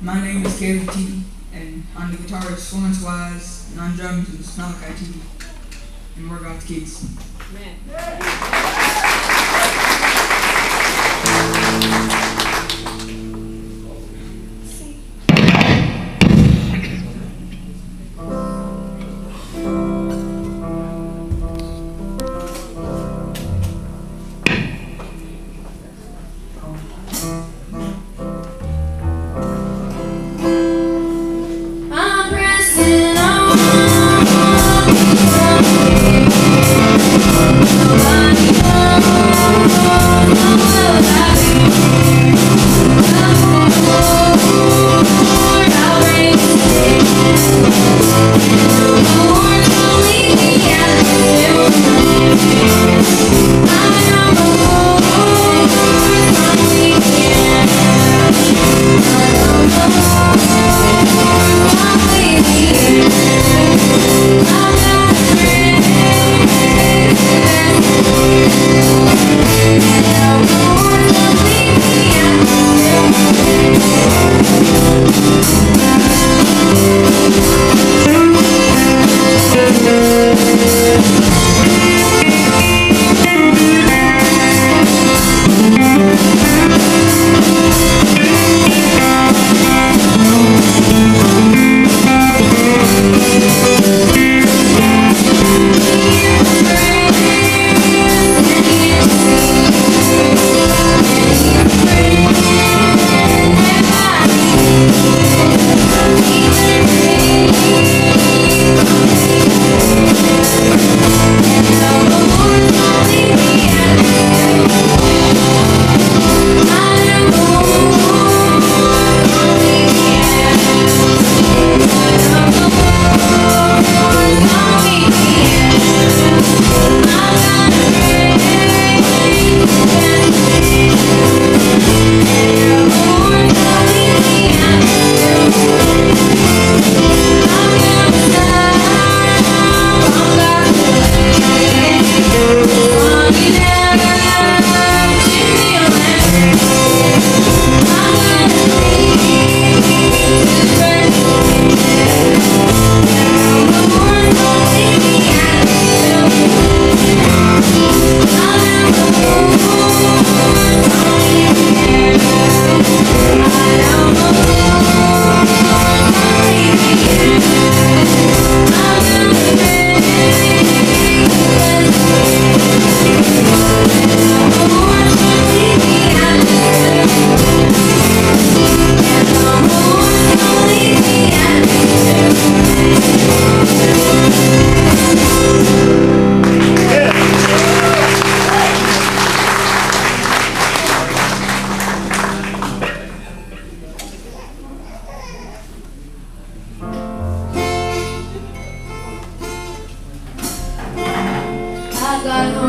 My name is Caleb Tebe, and on the guitar is Florence Wise, and on drums is Malachi Tebe, and we're God's kids. I'm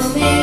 promise.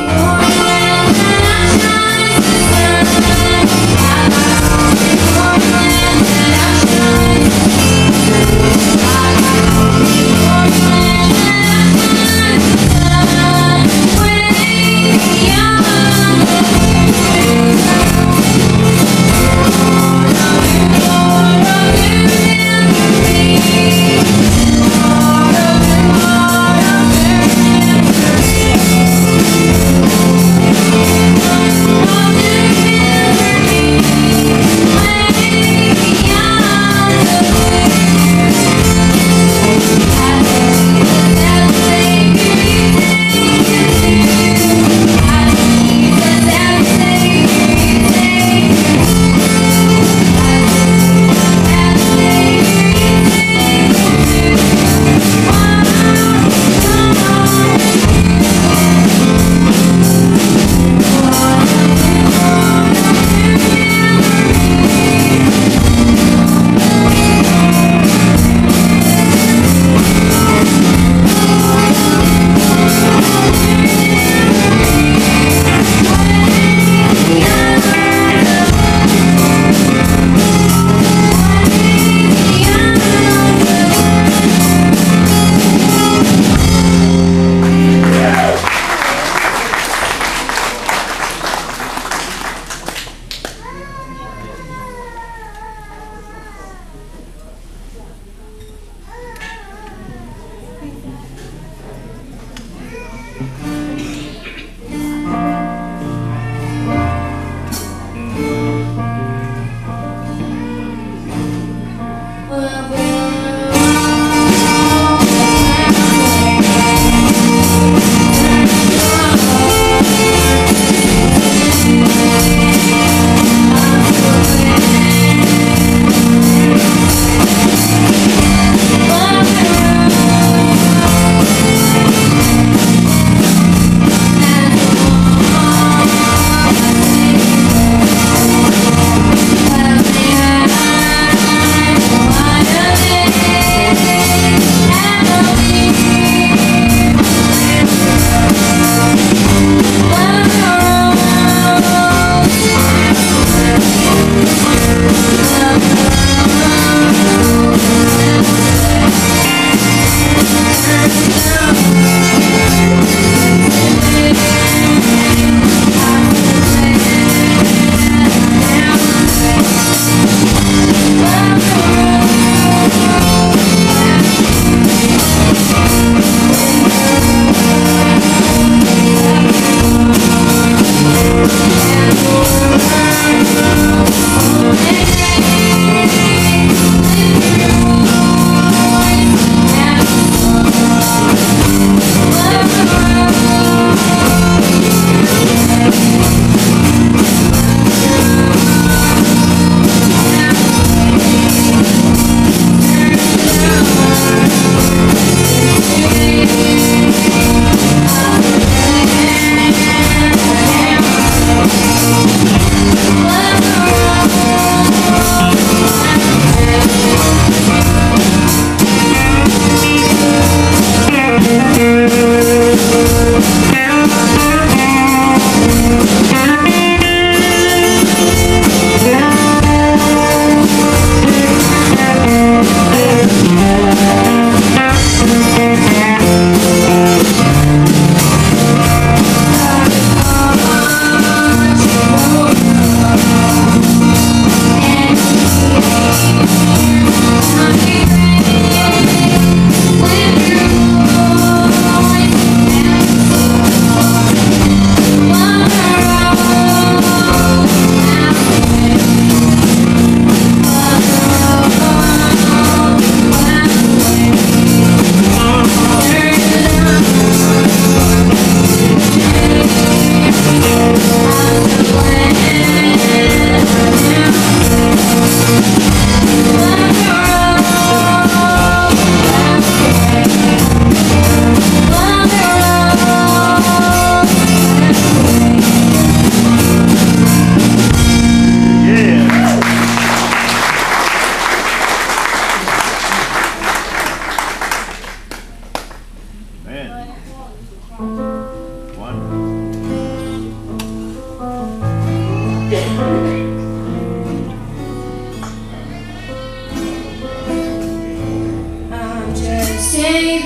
Yeah.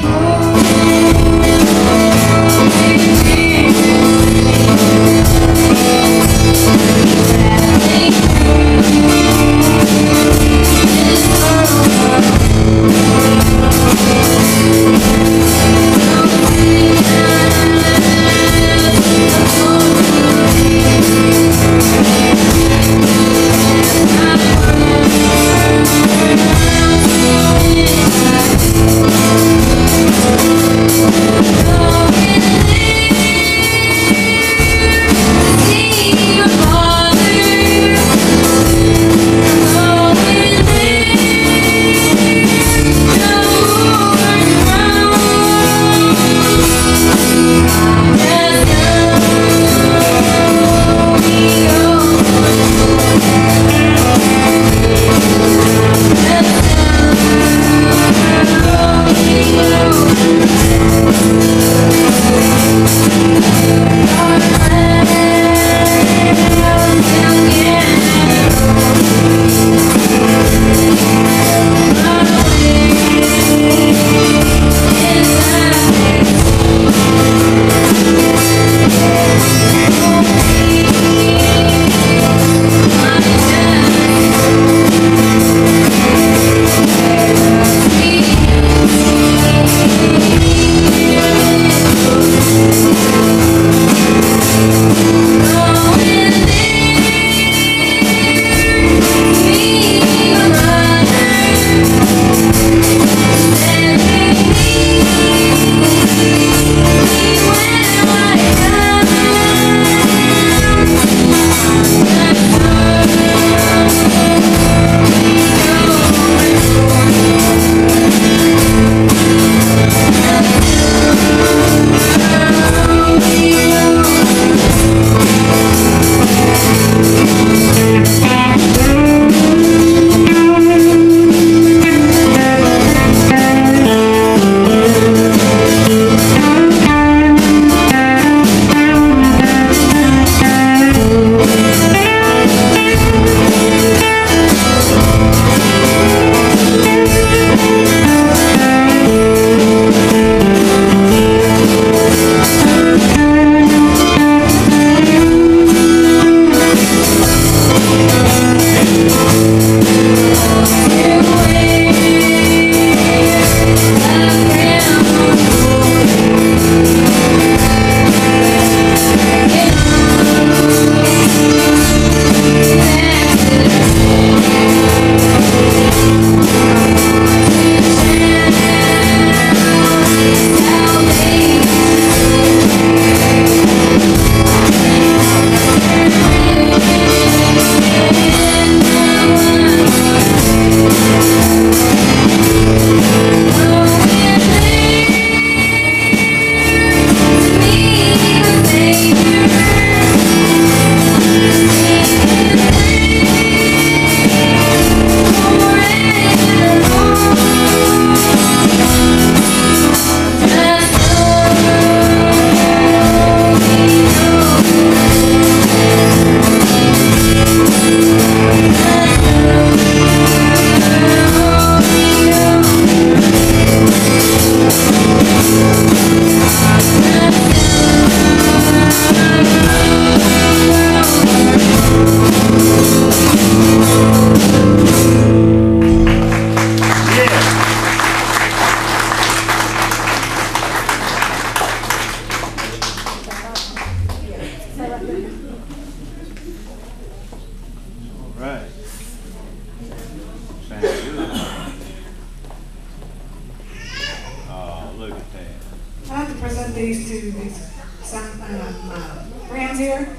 these two, these some, uh, uh my friends here.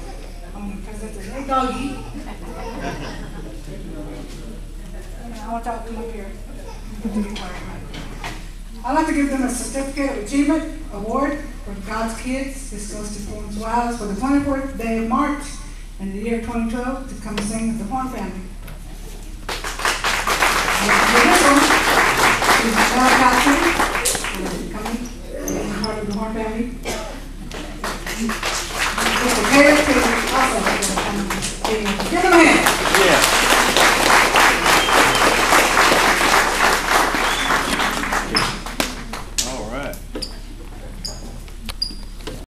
Um, I'm going to present this. Hey, doggy. I want y'all to look here. I'd like to give them a certificate of achievement award for God's Kids. This goes to Florence Wise for the 24th day of March in the year 2012 to come sing with the Horn family. This one is John Patrick my family. Give him a hand.